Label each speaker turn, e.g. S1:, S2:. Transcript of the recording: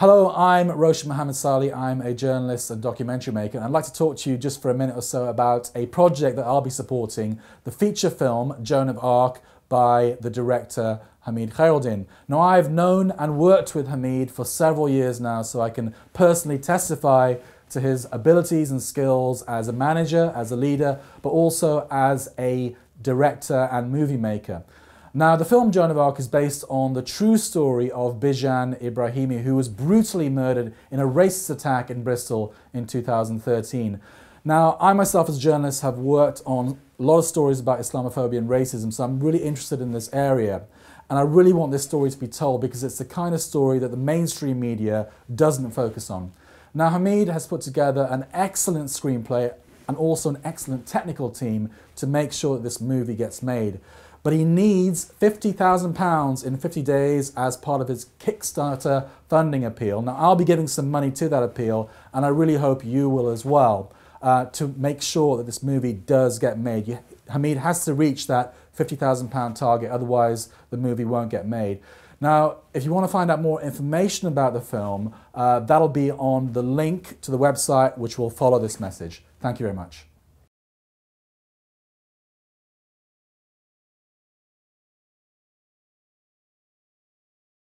S1: Hello, I'm Roshan Muhammed Salih. I'm a journalist and documentary maker. And I'd like to talk to you just for a minute or so about a project that I'll be supporting the feature film Joan of Arc by the director Hamid Khairuddin. Now, I've known and worked with Hamid for several years now, so I can personally testify to his abilities and skills as a manager, as a leader, but also as a director and movie maker. Now, the film Joan of Arc is based on the true story of Bijan Ebrahimi, who was brutally murdered in a racist attack in Bristol in 2013. Now, I myself, as a journalist, have worked on a lot of stories about Islamophobia and racism, so I'm really interested in this area. And I really want this story to be told because it's the kind of story that the mainstream media doesn't focus on. Now, Hamid has put together an excellent screenplay and also an excellent technical team to make sure that this movie gets made but he needs £50,000 in 50 days as part of his Kickstarter funding appeal. Now, I'll be giving some money to that appeal, and I really hope you will as well, uh, to make sure that this movie does get made. You, Hamid has to reach that £50,000 target, otherwise, the movie won't get made. Now, if you want to find out more information about the film, uh, that'll be on the link to the website which will follow this message. Thank you very much.